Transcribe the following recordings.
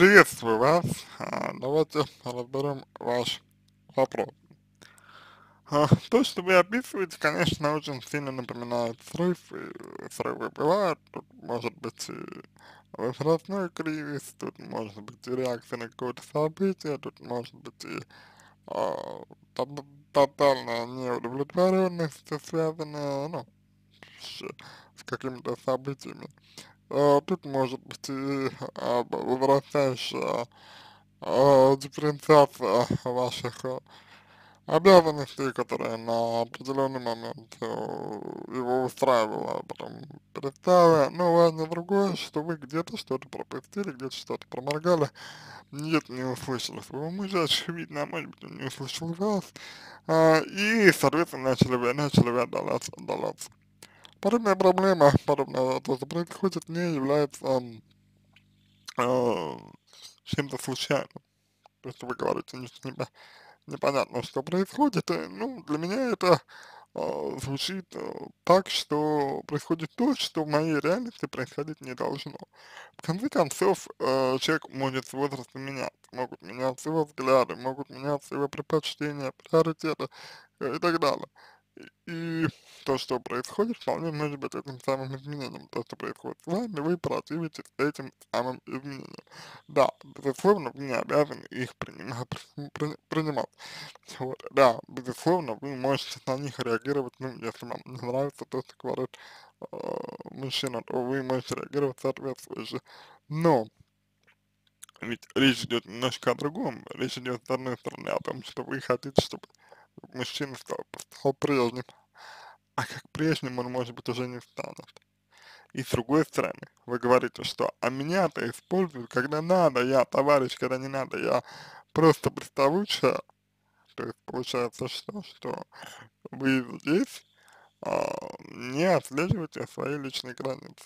Приветствую вас. А, Давайте разберем ваш вопрос. А, То, что вы описываете, конечно, очень сильно напоминает срыв, и срывы бывают, тут может быть и возрастной кризис, тут может быть и реакция на какое-то событие, тут может быть и а, тот- тотальная неудовлетворенность, связанная, ну, с, с какими-то событиями. А, Тут может быть и возрастающая а, дифференциация ваших а, обязанностей, которые на определенный момент э, его устраивало, а потом перестало. Но важно другое, что вы где-то что-то пропустили, где-то что-то проморгали, нет, не услышали своего мужа, очевидно, а может быть, он не услышал вас, а, и, соответственно, начали начали вы отдаляться, отдаляться. Подобная проблема, подобное то, что происходит, не является э, чем-то случайным. То, что вы говорите, не- непо- непонятно, что происходит. И, ну, для меня это э, звучит э, так, что происходит то, что в моей реальности происходить не должно. В конце концов, э, человек может с возрастом меняться, могут меняться его взгляды, могут меняться его предпочтения, приоритеты э, и так далее. И, то, что происходит, вполне может быть этим самым изменением. То, что происходит с вами, вы противитесь этим самым изменениям. Да, безусловно, вы не обязаны их принимать, при- принимать. Вот, да, безусловно, вы можете на них реагировать, ну, если вам не нравится то, что говорит э, мужчина, то вы можете реагировать соответствующе. Но ведь речь идет немножко о другом. Речь идет, с одной стороны, о том, что вы хотите, чтобы мужчина стал, стал прежним, а как прежним он, может быть, уже не станет. И с другой стороны, вы говорите, что а меня-то используют, когда надо, я товарищ, когда не надо, я просто приставучая. То есть получается, что, что вы здесь а, не отслеживаете свои личные границы.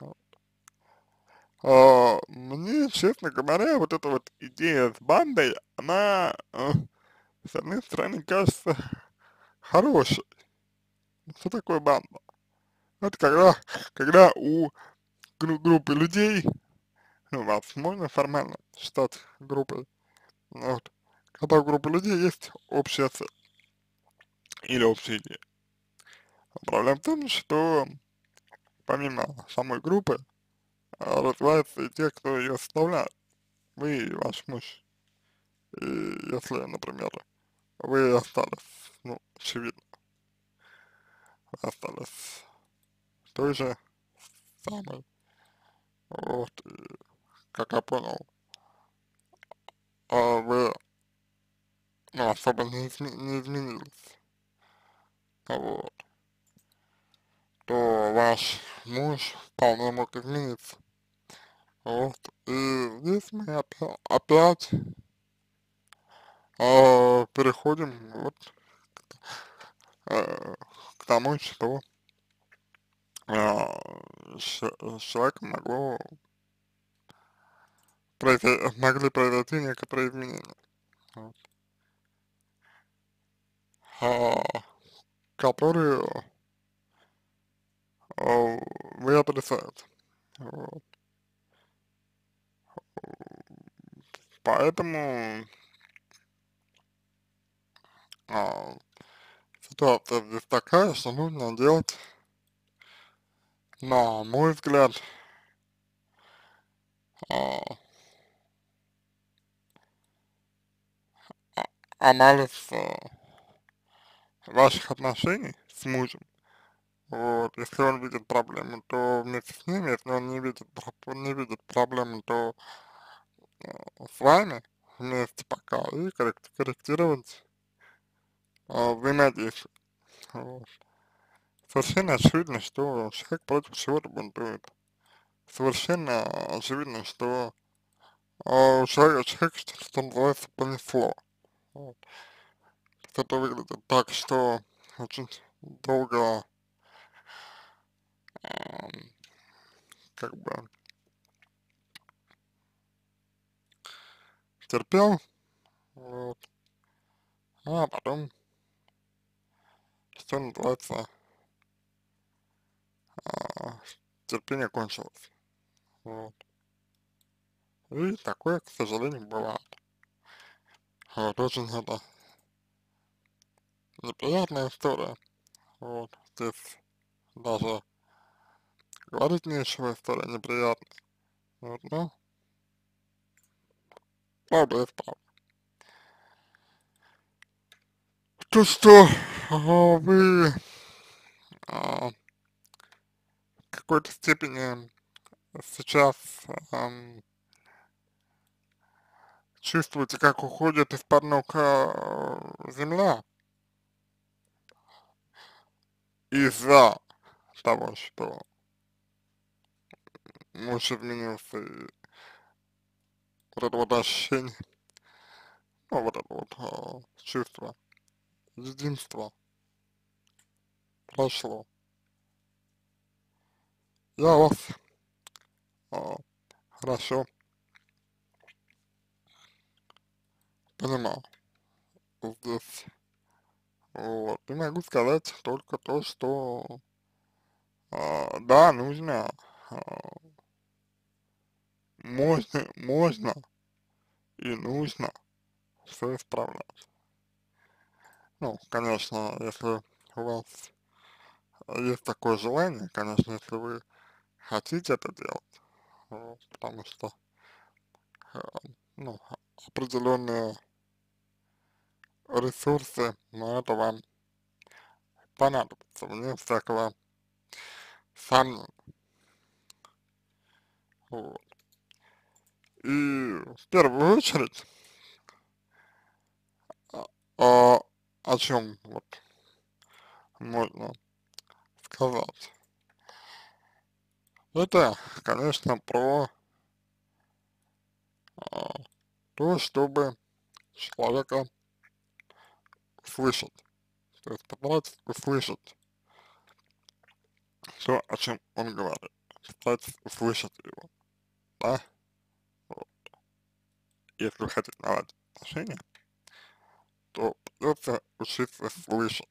Вот. А, мне, честно говоря, вот эта вот идея с бандой, она, э, с одной стороны, кажется хорошей. Что такое банда? Это когда, когда у гру- группы людей, ну, вас можно формально считать группой, вот, когда у группы людей есть общая цель или общая идея. А Проблема в том, что помимо самой группы а, развиваются и те, кто ее составляет. Вы и ваш муж. И если, например, вы остались, ну, очевидно, вы остались той же самой, вот, и, как я понял, а вы, ну, особо не, изме- не изменились, вот, то ваш муж вполне мог измениться, вот, и здесь мы опя- опять а, переходим вот э, к тому, что а, с с человеком могло произойти, могли произойти некоторые изменения, вот, а, которые а, вы отрицаете, вот. Поэтому а, ситуация здесь такая, что нужно делать, на мой взгляд, а, а- анализ а, ваших отношений с мужем. Вот, если он видит проблему, то вместе с ним, если он не видит, не видит проблемы, то э, с вами вместе пока и коррек- корректировать э, взаимодействие. Вот. Совершенно очевидно, что человек против чего-то бунтует. Совершенно очевидно, что э, у человека, человека что, что называется понесло. Вот. Это выглядит так, что очень долго эм, как бы терпел, вот, а потом, что называется, а, терпение кончилось, вот. И такое, к сожалению, бывает. Вот, очень это неприятная история. Вот, здесь даже говорить нечего, история неприятная. Вот, ну, правда есть правда. То, что а, вы а, в какой-то степени сейчас чувствуете, как уходит из-под ног а, земля? Из-за того, что муж изменился и вот это вот ощущение, ну вот это вот а, чувство единства прошло. Я вас а, хорошо понимаю здесь. Вот. И могу сказать только то, что а, да, нужно, а, можно, можно и нужно все исправлять. Ну, конечно, если у вас есть такое желание, конечно, если вы хотите это делать, потому что, э, ну, определенные ресурсы на это вам понадобятся, вне всякого сомнения. Вот. И в первую очередь, а, о чем вот можно сказать. Это, конечно, про а, то, чтобы человека услышать. То есть постараться услышать то, о чем он говорит. Постараться услышать его. Да? Вот. Если вы хотите наладить отношения, то придется учиться слышать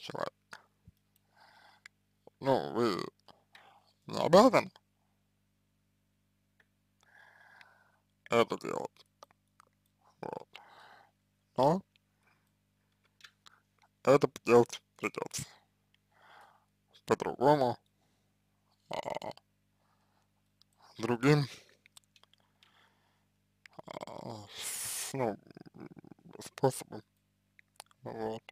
человека. Ну, вы не обязаны это делать. Вот. Но это делать придется. По-другому, а, другим, а, ну, способом. Вот.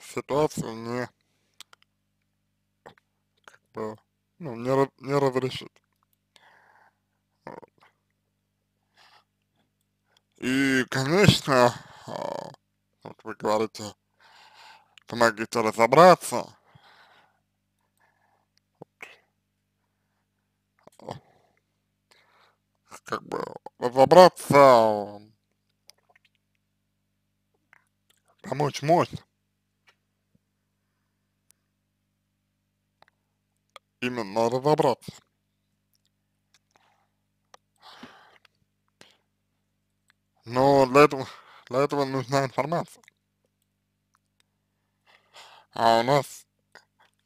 Ситуацию не, как бы, ну, не, не разрешит. Вот. И, конечно, а, вот вы говорите, помогите разобраться. Как бы разобраться помочь можно. Именно разобраться. Но для этого, для этого нужна информация. А у нас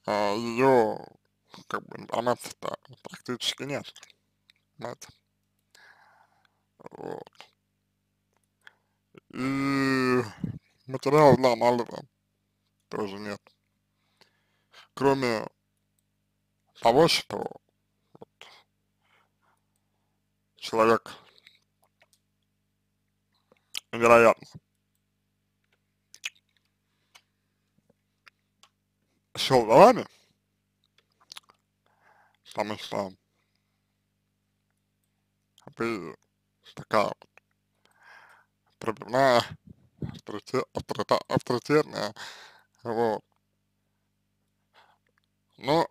а, ее, как бы, информации-то практически нет. Понимаете? Вот. И материала для анализа тоже нет. Кроме того, что вот, человек вероятно шел за вами, потому что вы такая вот пробивная авторитет, авторита, авторитетная, вот. Но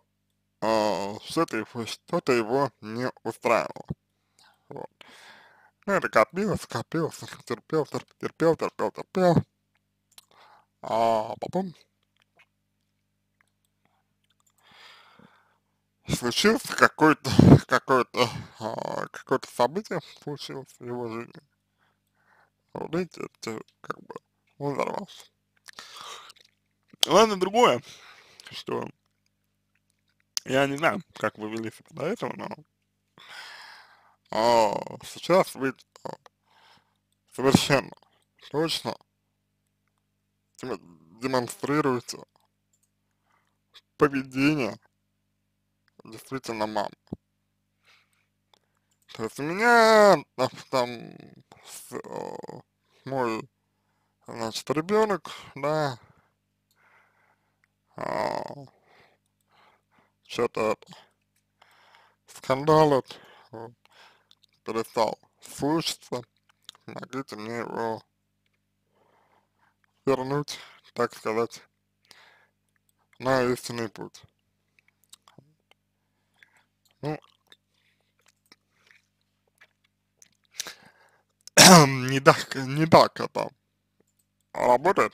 э, что-то его, что-то его не устраивало, вот. Ну, это копилось, копилось, терпел, терпел, терпел, терпел, а потом случился какой-то, какое-то, а, какое-то событие случилось в его жизни. Вот видите, это как бы он взорвался. Ладно, другое, что Я не знаю, как вы вели себя до этого, но а, сейчас вы а, совершенно точно демонстрируете поведение действительно мамы. То есть у меня там о, мой, значит, ребенок, да, а, что-то скандал вот, перестал слушаться, помогите мне его вернуть, так сказать, на истинный путь. Ну, не так, не так это работает,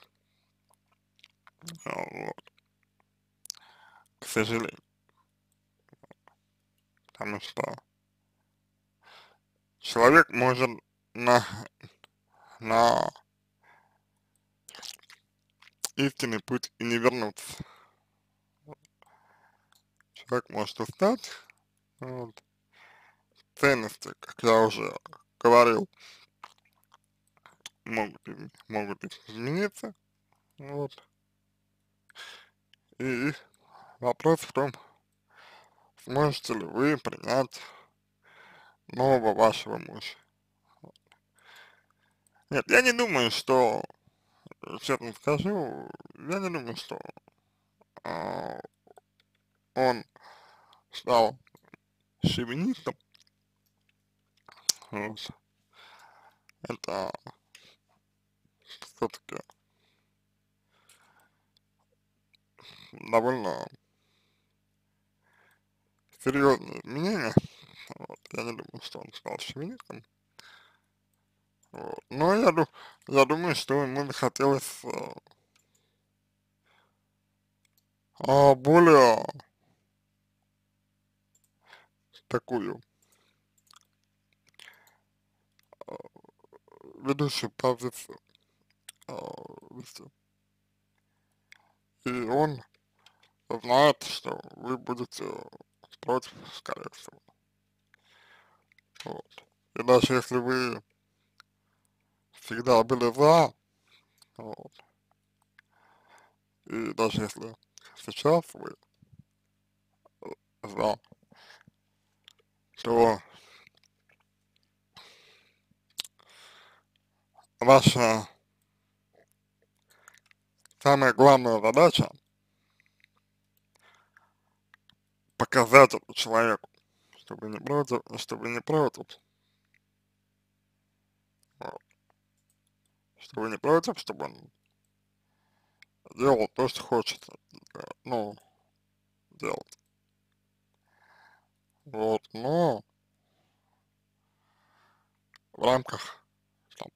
вот, к сожалению, потому что человек может на, на истинный путь и не вернуться. Человек может устать, вот. ценности, как я уже говорил, могут, могут измениться, вот. И вопрос в том, сможете ли вы принять нового вашего мужа. Нет, я не думаю, что, честно скажу, я не думаю, что э, он стал шовинистом. Вот. Это все-таки довольно серьезные изменения. Вот. Я не думаю, что он стал шовинистом. Вот. Но я, я думаю, что ему захотелось э, а, более такую э, ведущую позицию. И он знает, что вы будете против, скорее всего. Вот. И даже если вы всегда были за, вот, и даже если сейчас вы за, то ваша самая главная задача показать этому человеку, чтобы не против, чтобы не против. Вот. Чтобы не против, чтобы он делал то, что хочет, э, ну, делать. Вот, но в рамках там,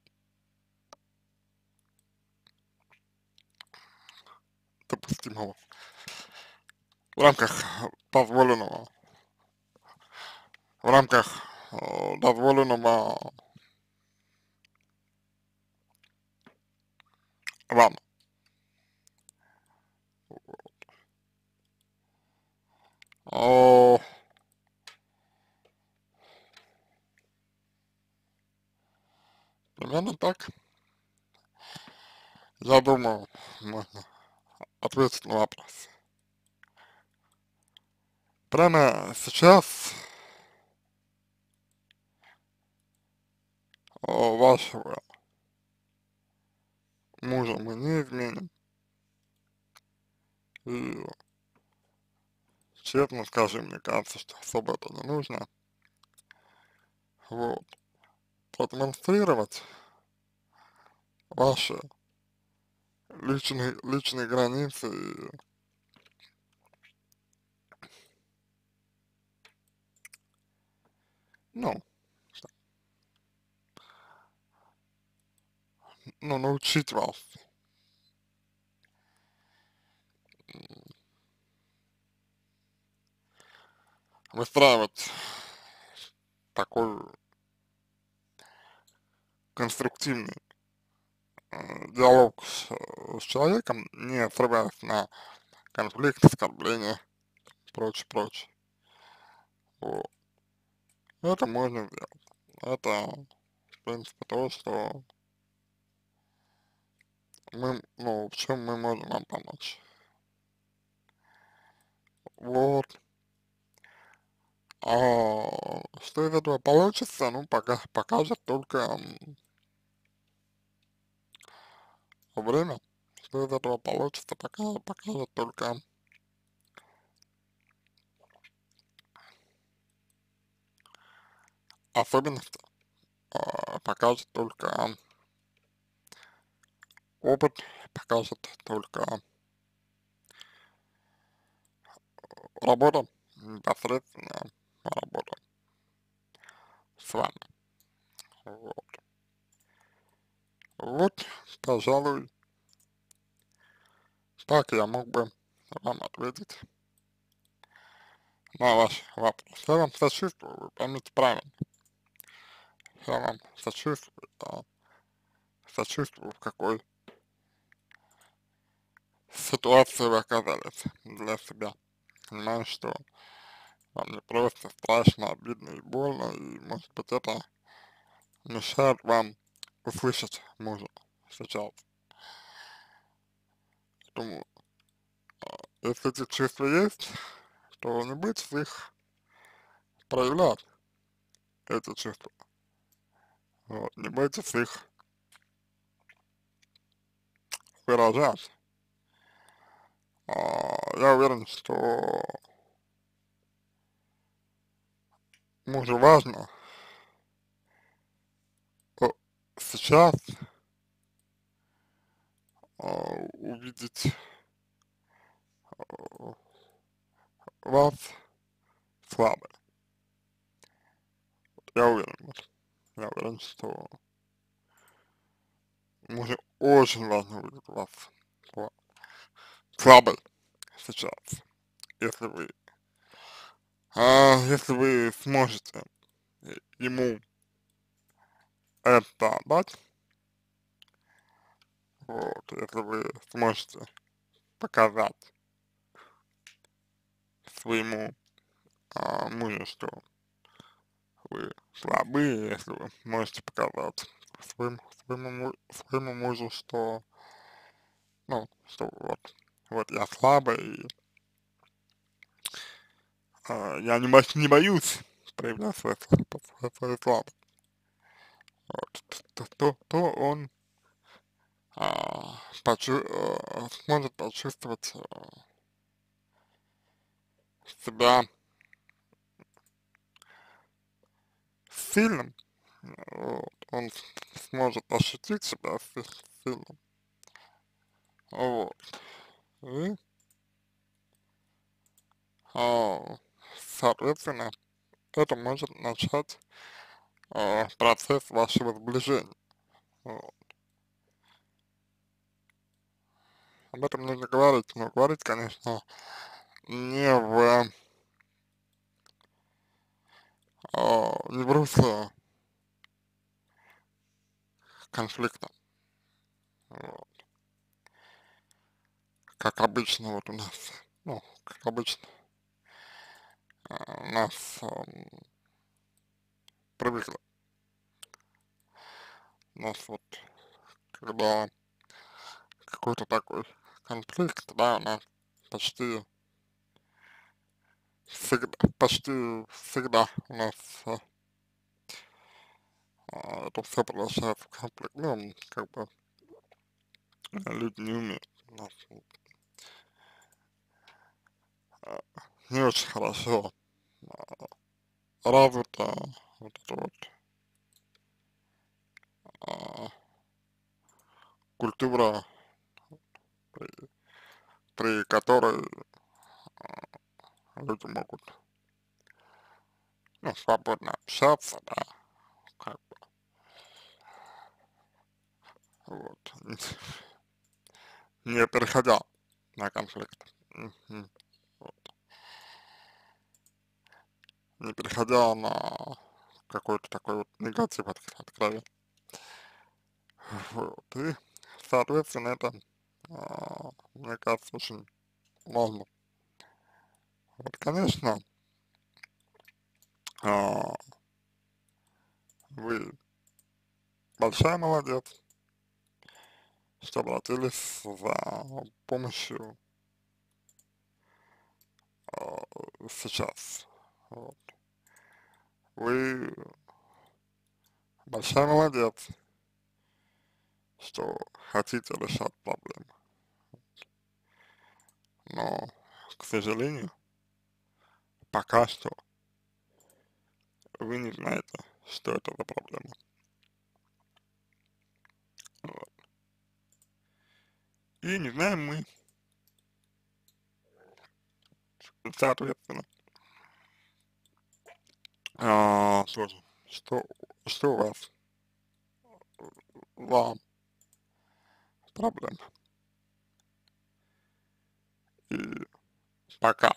допустимого, в рамках позволенного, в рамках э, дозволенного вам. О, примерно так. Я думаю, можно ответить на вопрос. Прямо сейчас вашего мужа мы не изменим. И честно скажем, мне кажется, что особо это не нужно. Вот. Продемонстрировать ваши личные, личные границы и ну, ну, научить вас. Выстраивать такой конструктивный диалог с, с человеком, не срываясь на конфликт, оскорбление, прочее, прочее. Вот. Это можно сделать. Это, в принципе, то, что мы, ну, в чем мы можем вам помочь. Вот. А что из этого получится, ну, пока покажет только время. Что из этого получится, пока покажет только особенности, покажет только опыт, покажет только работа, непосредственно работа с вами. Вот. Вот, пожалуй, так я мог бы вам ответить на ваш вопрос. Я вам сочувствую, вы поймите правильно. Я вам сочувствую, да, сочувствую, в какой ситуации вы оказались для себя. Понимаю, что вам не просто страшно, обидно и больно, и может быть это мешает вам услышать мужа сейчас. Поэтому, а, если эти чувства есть, то не бойтесь их проявлять, эти чувства. Вот, не бойтесь их выражать. А, я уверен, что мужу важно сейчас а, увидеть а, вас слабой. Я уверен, я уверен, что мужу очень важно увидеть вас слабой сейчас, если вы, а, если вы сможете ему это дать, вот, если вы сможете показать своему а, мужу, что вы слабые, если вы можете показать своему, своему, своему мужу, что, ну, что вот, вот я слабый, и а, я не, не боюсь проявлять свою, свою слабость. вот, то, то, то он а, почу, а, сможет почувствовать а, себя сильным, вот, он сможет ощутить себя сильным, вот, и, а, соответственно, это может начать э, процесс вашего сближения. Вот. Об этом нужно говорить, но говорить, конечно, не в, э, не в русле конфликта. Вот. Как обычно вот у нас, ну, как обычно, э, у нас э, привыкли. У нас вот, когда какой-то такой конфликт, да, у нас почти всегда, почти всегда у нас а, а это все превращается в конфликт. Ну, как бы люди не умеют у нас а, не очень хорошо а, развито вот это вот. А, культура, при, при которой а, люди могут ну, свободно общаться, да, как бы, вот, не переходя на конфликт. Не переходя на какой-то такой вот негатив откровенный. Вот, и, соответственно, это, а, мне кажется, очень важно. Вот, конечно, а, вы большая молодец, что обратились за помощью а, сейчас. Вот. Вы большая молодец, что хотите решать проблемы. Но, к сожалению, пока что вы не знаете, что это за проблема. Вот. И не знаем мы, соответственно, а, тоже, что, что у вас вам проблема. И пока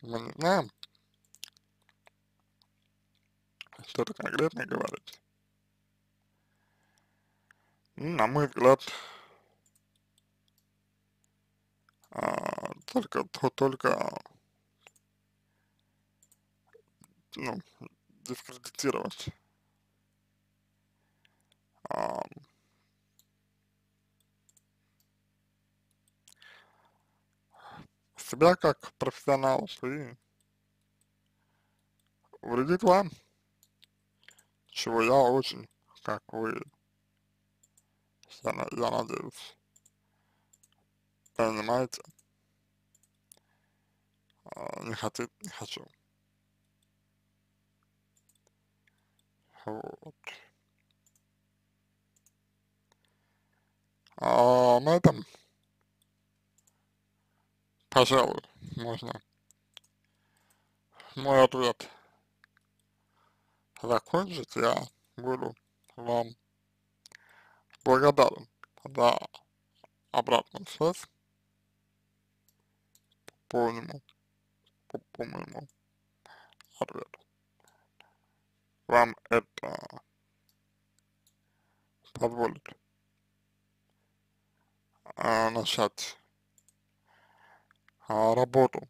мы не знаем, что-то конкретно говорить. На мой взгляд, а, только, то, только, ну, дискредитировать. А, себя как профессионал и вредит вам, чего я очень, как вы, я, я надеюсь, понимаете, а, не хотите, не хочу. Вот. А на этом, пожалуй, можно мой ответ закончить. Я буду вам благодарен за обратную связь по по, по моему ответу. Вам это позволит а, начать а, работу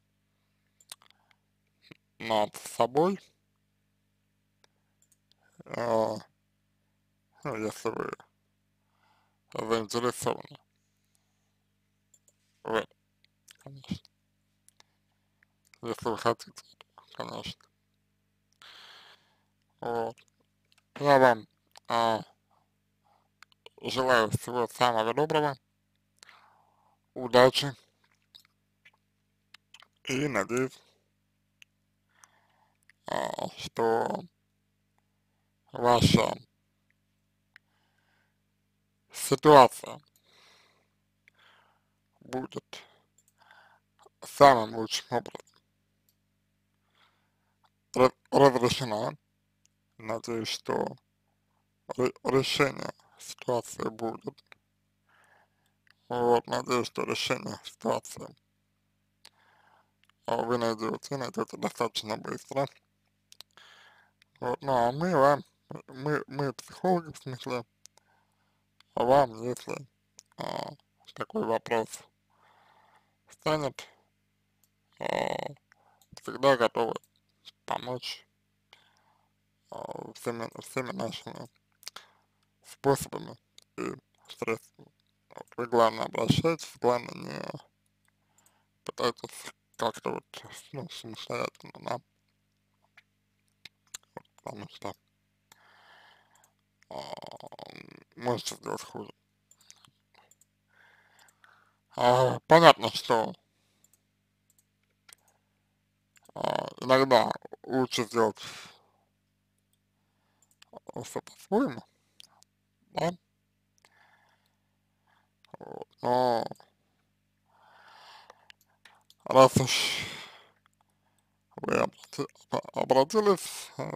над собой, а, ну, если вы заинтересованы в конечно. Если вы хотите, конечно. Вот. Я вам а, желаю всего самого доброго удачи и надеюсь, а, что ваша ситуация будет самым лучшим образом разрешена. Надеюсь, что решение ситуации будет вот, надеюсь, что решение ситуации а, вы найдете, найдете достаточно быстро. Вот, ну а мы вам, мы, мы психологи, в смысле, а вам, если а, такой вопрос станет, а, всегда готовы помочь всеми, всеми нашими способами и средствами. Вот, вы главное обращайтесь, главное не пытайтесь как-то вот, ну, самостоятельно, да, вот, потому что а, можете сделать хуже. А, понятно, что а, иногда лучше сделать по-своему, да, но раз уж вы обрати, обратились э,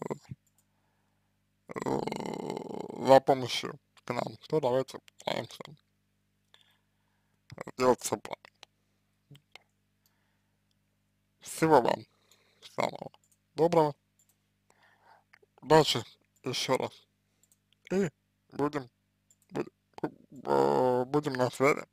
за помощью к нам, то давайте постараемся сделать все. Всего вам самого доброго, удачи еще раз и будем, будем, будем на связи.